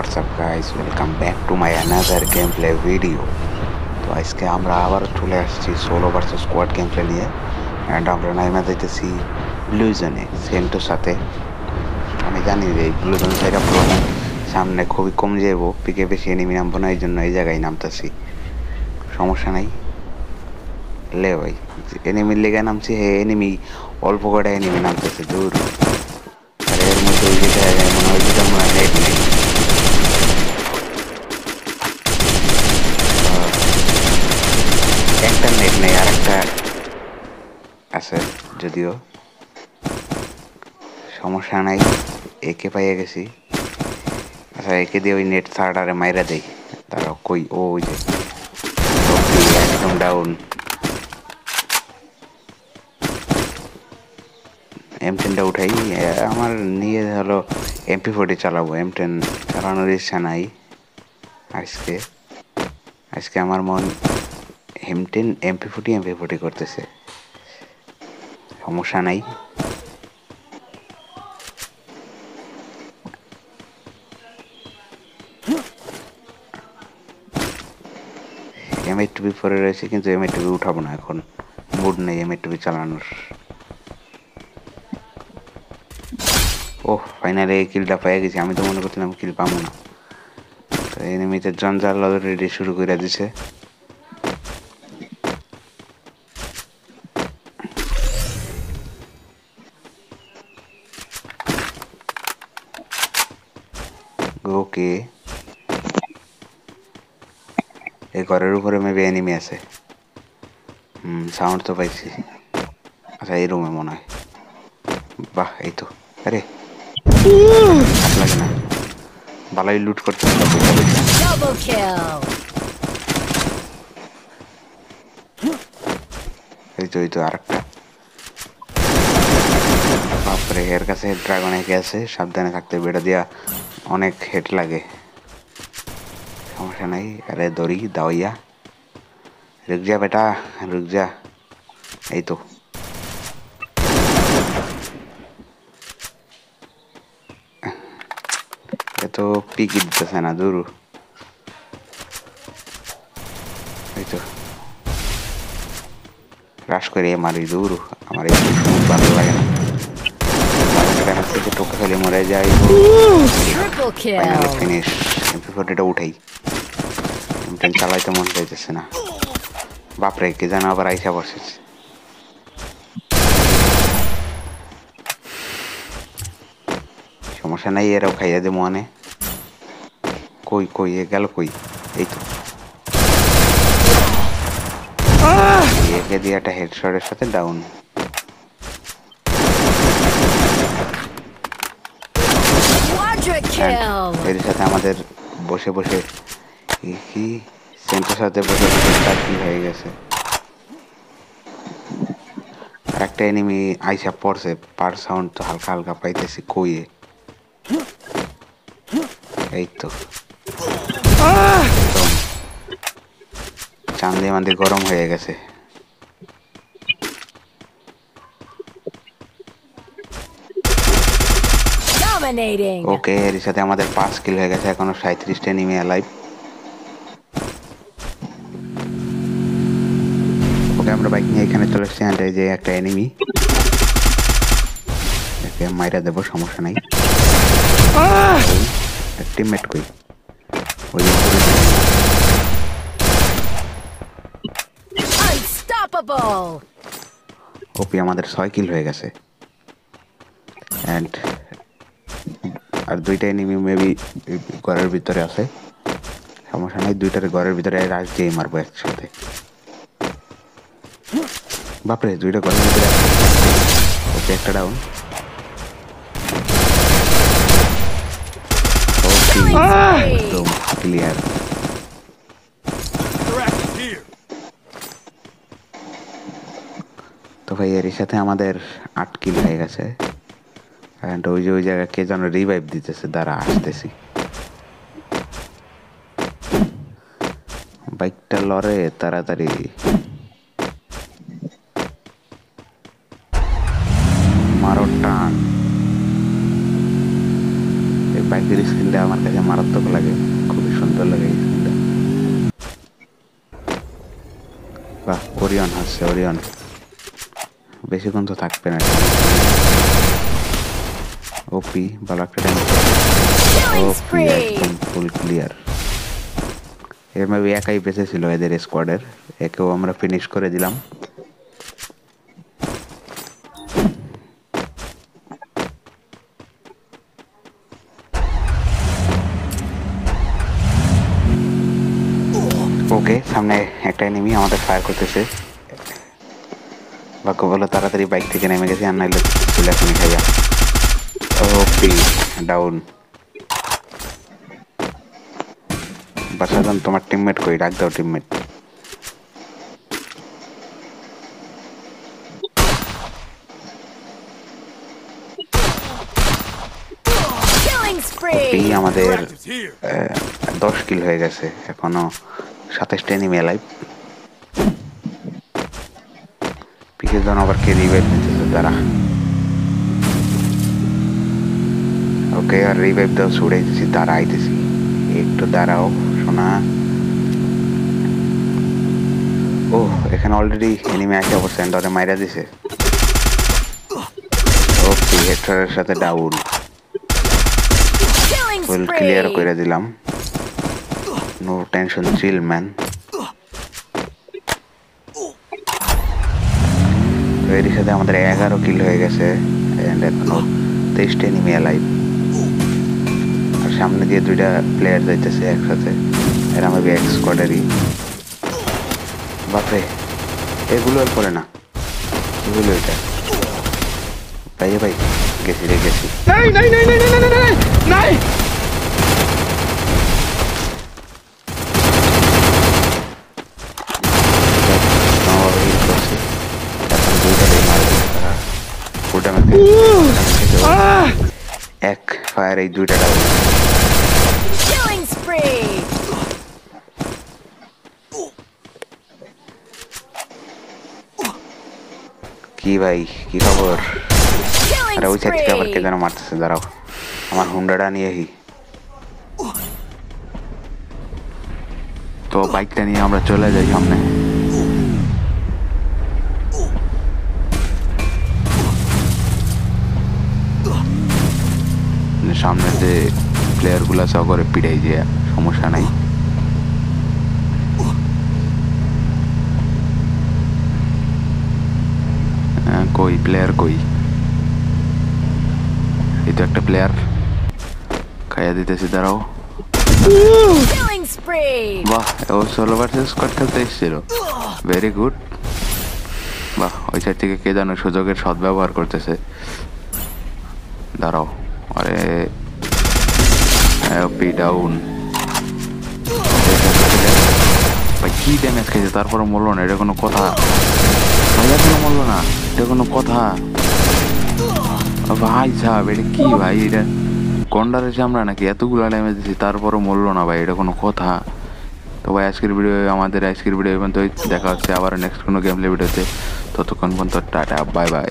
what's up, guys? Welcome back to my another gameplay video. তো আজকে আমরা আবার চলে আসছি সোলো ভার্সেস স্কোয়াড গেমপ্লে নিয়ে অ্যান্ড আমরা নাইমা দিতেছি ব্লু জোনে সেন্টোর সাথে আমি জানি যে এই ব্লু জোন সাইড প্রবলেম সামনে খুবই কম যাব পিকে বেশি এনিমি নামবো না এই জন্য এই জায়গায় নামতেছি সমস্যা নাই লে ভাই এনিমির লেগে নামছি হে এনিমি অল্প করে এনিমি নামতেছে দূর আর এর মধ্যে ওই যে জায়গায় মনে হয় যেটা মনে হয় নেট নেই আহ, একটা নেট আর একটা আছে যদিও সমস্যা নাই একে পাইয়ে গেছি আচ্ছা একে দিয়ে ওই নেট ছাড়ারে মাইরা দেই তারা কই ও ওই যে একদম ডাউন এম টেনটা উঠাই আমার নিয়ে হলো এমপি ফোর্টি চালাবো এম টেন চালানোর ইচ্ছা নাই আজকে আজকে আমার মন M ten M P forty M P forty করতেছে। সমস্যা নাই। এম এইট টুবি পরে রয়েছে, কিন্তু এম এইট টুবি উঠাবো না এখন। মুড নেই এম এইট টুবি চালানোর। ও ফাইনালি কিলটা পেয়ে গেছি। আমি তো মনে করছিলাম কিল পাবো না। তো এনিমিতে জঞ্জাল অলরেডি শুরু করে দিছে। ওকে। এই ঘরের উপরে মেবি এনিমি আছে। হুম সাউন্ড তো পাইছি। আচ্ছা এই রুমে মনে হয়। বাহ এই তো। আরে লাগে না। ভালোই লুট করতে. এই তো এই তো আরেকটা। বাপরে এর কাছে ড্রাগন একে আছে সাবধানে থাকতে বেড়া দিয়া। অনেক হেড লাগে। সমস্যা নাই। আরে দড়ি দাওয়াইয়া রুক যা বেটা, রুক যা। এই তো। এ তো পিকি দিতেছে না, দূর। এই তো। রাস করে মারি, দূর। আমার এই ভালো লাগে না। টোকা খেলে মরে যাই Triple kill. Finish M P ফোর্টিটা উঠেই। এমটেন চালাইতে মন চাইতেছে না। বাপরে কে যেন আবার আইসা বসেছে। সমস্যা নাই এরাও খাইয়া দে মনে। কই কই এ গেল কই? এই তো। একে দিয়ে একটা হেডশটের সাথে ডাউন Quadra kill. এর সাথে আমাদের বসে বসে কি সেন্টার সাথে বসে বসে চাকরি হয়ে গেছে? আর একটা এনিমি আইসা পড়ছে পার সাউন্ড তো হালকা হালকা পাইতেছি কইয়ে। এই তো। চান্দে মান্দে গরম হয়ে গেছে। Dominating. ওকে এর সাথে আমাদের পাঁচ কিল হয়ে গেছে এখনও সাঁত্রিশটা এনিমি অ্যালাইভ ওকে আমরা বাইক নিয়ে এখানে চলে এসেছি and যে একটা এনিমি একে মাইরা দেবো সমস্যা নাই। টিমমেট কই? ওই. ওপি আমাদের ছয় কিল হয়ে গেছে। অ্যান্ড আর দুইটা এনিমি মেবি ঘরের ভিতরে আছে। সমস্যা নাই দুইটার ঘরের ভিতরে রাজ দিয়ে মারবো একসাথে। বাপরে দুইটা ঘরের ভিতরে ওকে একটা ডাউন একদম ক্লিয়ার তো ভাই এর সাথে আমাদের আট কিল হয়ে গেছে। অ্যান্ড ওই যে, ওই জায়গায় কে যেন রিভাইভ দিতেছে দ্বারা আসতেছি। বাইকটা লড়ে, তাড়াতাড়ি। মারো টান। এই বাইকের স্কিনটা আমার কাছে মারাত্মক লাগে, খুবই সুন্দর লাগে এই স্কিনটা বাহ ওরিয়ন হচ্ছে ওরিয়ন বেশিক্ষণ তো থাকবে না। ওপি ভালো একটা ড্যামেজ ওপি একদম ফুল ক্লিয়ার এর মেবি একাই বেঁচে ছিল এদের স্কোয়াডের একেও আমরা ফিনিশ করে দিলাম। ওকে সামনে একটা এনিমি আমাদের ফায়ার করতেছে। বাক্য বলো তাড়াতাড়ি বাইক থেকে নেমে গেছি আর নাইলে চলে আসুন খাইয়া। ওপি ডাউন বাসাদান তোমার টিমমেট কই ডাক দাও টিমমেট এই আমাদের দশ কিল হয়ে গেছে এখনও সাতাশটা এনিমি লাইভ পিকের জন্য আবার কে রিভাইভ তারা ওকে আর রিভাইভ দাও ছুড়ে দিতেছি তারা আইতেছি একটু দাঁড়াও শোনা ও এখানে অলরেডি এনিমি আছে অবশ্যই ডরে মাইরা দিছে। ওকে হেক্টরের সাথে ডাউন ফুল ক্লিয়ার. করে দিলাম। নো টেনশন চিল ম্যান এর সাথে আমাদের এগারো কিল হয়ে গেছে অ্যান্ড এখনও তেইশটা এনিমি লাইভ সামনে দিয়ে দুইটা প্লেয়ার যাইতেছে একসাথে। এরা আমি এক স্কোয়াডেরই বাপরে এগুলো আর পড়ে না। এগুলো এটা। ভাই ভাই গেছি রে গেছি! এক ফায়ার এই দুইটা কি ভাই কি খবর? আরে ওই Killing সাইড থেকে আবার কে যেন মারতেছে দাঁড়াও। আমার হুন্ডাটা নিয়েহি তো বাইকটা নিয়ে আমরা চলে যাই সামনে। মানে সামনে যে প্লেয়ারগুলো আছে করে পিড়াই যে সমস্যা নাই। কই প্লেয়ার কই? এই তো একটা প্লেয়ার খাইয়া দিতেছি দাঁড়াও। বাহ ও ষোলো ভার্সেস স্কোয়াড খেলতে এসেছিল। ভেরি গুড বাহ ওই সাইড থেকে কে জানো সুযোগের সদ্ব্যবহার করতেছে। দাঁড়াও। আরে পি ডাউন ভাই কি ড্যামেজ খেয়েছে? তারপরে মরলো না, এটা কোনো কথা। ভাই, এখনও মরলো না, এটা কোনো কথা। ভাই, সাহেব, এটা কি ভাই? এটা এসে আমরা নাকি? এতগুলো ড্যামেজ দিচ্ছি তারপরও মরলো না ভাই, এটা কোনো কথা। তো ভাই, আজকের ভিডিও আমাদের আজকের ভিডিও পর্যন্ত দেখা হচ্ছে আবার নেক্সট কোনো গেমলে ভিডিওতে ততক্ষণ পর্যন্ত টাটা বাই বাই